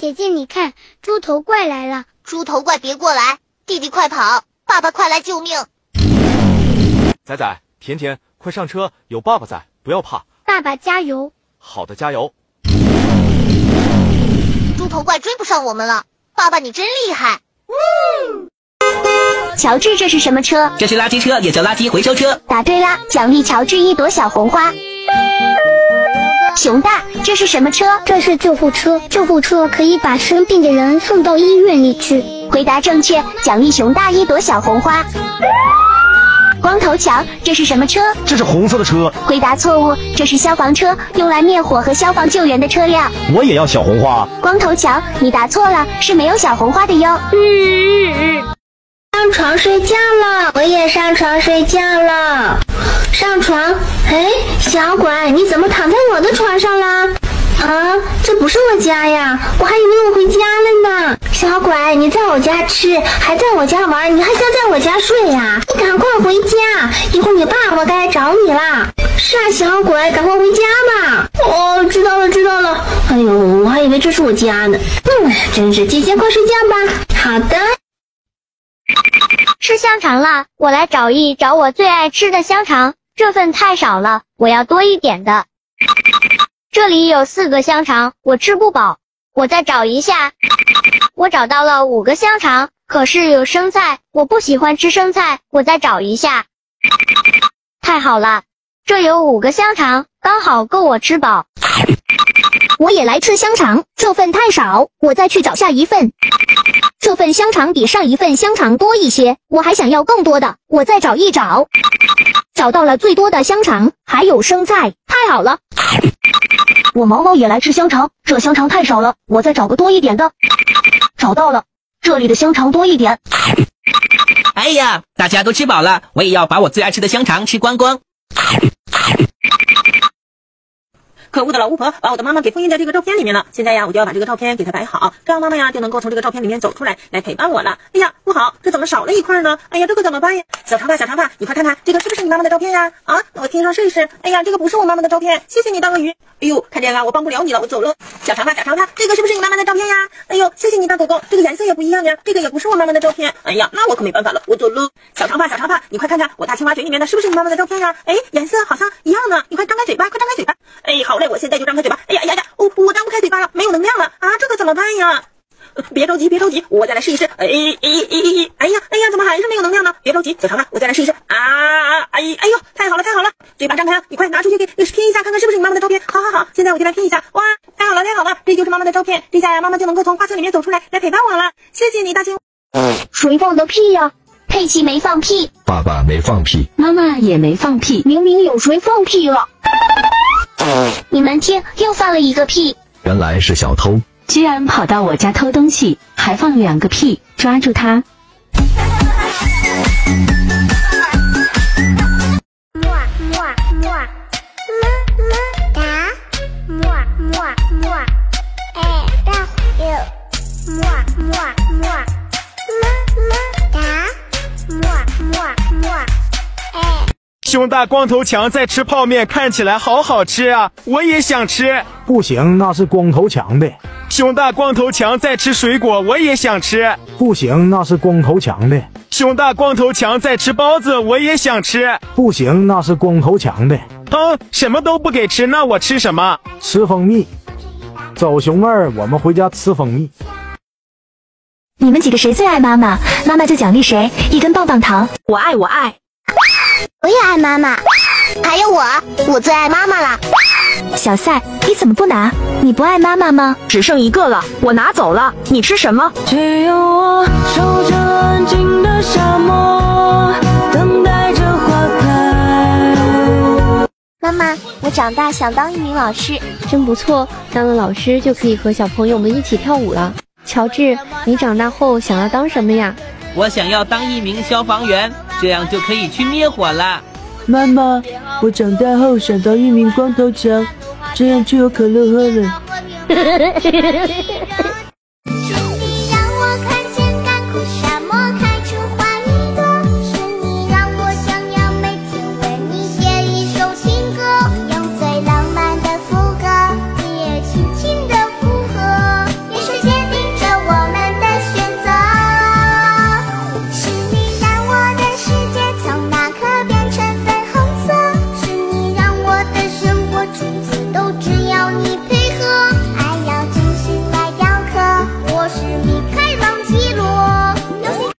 姐姐，你看，猪头怪来了！猪头怪，别过来！弟弟，快跑！爸爸，快来救命！仔仔，甜甜，快上车，有爸爸在，不要怕。爸爸加油！好的，加油！猪头怪追不上我们了，爸爸你真厉害！乔治，这是什么车？这是垃圾车，也叫垃圾回收车。答对啦，奖励乔治一朵小红花。熊大，这是什么车？这是救护车，救护车可以把生病的人送到医院里去。回答正确，奖励熊大一朵小红花。光头强，这是什么车？这是红色的车。回答错误，这是消防车，用来灭火和消防救援的车辆。我也要小红花。光头强，你答错了，是没有小红花的哟。嗯嗯嗯。上床睡觉了，我也上床睡觉了。上床，哎，小鬼，你怎么躺在我的床上啦？啊，这不是我家呀，我还以为我回家了呢。小鬼，你在我家吃，还在我家玩，你还想在我家睡呀？你赶快回家，一会儿你爸爸该来找你啦。是啊，小鬼，赶快回家吧。哦，知道了，知道了。哎呦，我还以为这是我家呢。嗯，真是，姐姐快睡觉吧。好的。吃香肠了，我来找一找我最爱吃的香肠。这份太少了，我要多一点的。这里有四个香肠，我吃不饱，我再找一下。我找到了五个香肠，可是有生菜，我不喜欢吃生菜，我再找一下。太好了，这有五个香肠，刚好够我吃饱。我也来吃香肠，这份太少，我再去找下一份。这份香肠比上一份香肠多一些，我还想要更多的，我再找一找。找到了最多的香肠，还有生菜，太好了！我毛毛也来吃香肠，这香肠太少了，我再找个多一点的。找到了，这里的香肠多一点。哎呀，大家都吃饱了，我也要把我最爱吃的香肠吃光光。可恶的老巫婆把我的妈妈给封印在这个照片里面了。现在呀，我就要把这个照片给她摆好，这样妈妈呀就能够从这个照片里面走出来，来陪伴我了。哎呀，不好，这怎么少了一块呢？哎呀，这可怎么办呀？小长发，小长发，你快看看，这个是不是你妈妈的照片呀？啊，我贴上试一试。哎呀，这个不是我妈妈的照片，谢谢你，大鳄鱼。哎呦，看见了，我帮不了你了，我走了。小长发，小长发，这个是不是你妈妈的照片呀？哎呦，谢谢你，大狗狗，这个颜色也不一样呀，这个也不是我妈妈的照片。哎呀，那我可没办法了，我走了。小长发，小长发，你快看看我大青蛙嘴里面的是不是你妈妈的照片呀？哎，颜色好像一样呢，你快张开嘴巴，快张开嘴。哎，好嘞，我现在就张开嘴巴。哎呀呀呀，我我张不开嘴巴了，没有能量了啊！这可怎么办呀？别着急，别着急，我再来试一试。哎哎哎哎哎呀哎呀，怎么还是没有能量呢？别着急，小长啊，我再来试一试。啊哎哎呦，太好了太好了，嘴巴张开了，你快拿出去给给拼一下，看看是不是你妈妈的照片。好好好，现在我就来拼一下。哇，太好了太好了，这就是妈妈的照片。这下呀，妈妈就能够从画册里面走出来，来陪伴我了。谢谢你，大青。谁放的屁呀？佩奇没放屁，爸爸没放屁，妈妈也没放屁，明明有谁放屁了。你们听，又放了一个屁，原来是小偷，居然跑到我家偷东西，还放两个屁，抓住他！么么么，么么哒，么么么，哎大么，么哎。熊大光头强在吃泡面，看起来好好吃啊！我也想吃。不行，那是光头强的。熊大光头强在吃水果，我也想吃。不行，那是光头强的。熊大光头强在吃包子，我也想吃。不行，那是光头强的。哼，什么都不给吃，那我吃什么？吃蜂蜜。走，熊二，我们回家吃蜂蜜。你们几个谁最爱妈妈，妈妈就奖励谁一根棒棒糖。我爱，我爱。我也爱妈妈，还有我，我最爱妈妈了。小赛，你怎么不拿？你不爱妈妈吗？只剩一个了，我拿走了。你吃什么？只有我守着安静的沙漠，等待着花开。妈妈，我长大想当一名老师，真不错。当了老师就可以和小朋友们一起跳舞了。乔治，你长大后想要当什么呀？我想要当一名消防员。这样就可以去灭火了。妈妈，我长大后想当一名光头强，这样就有可乐喝了。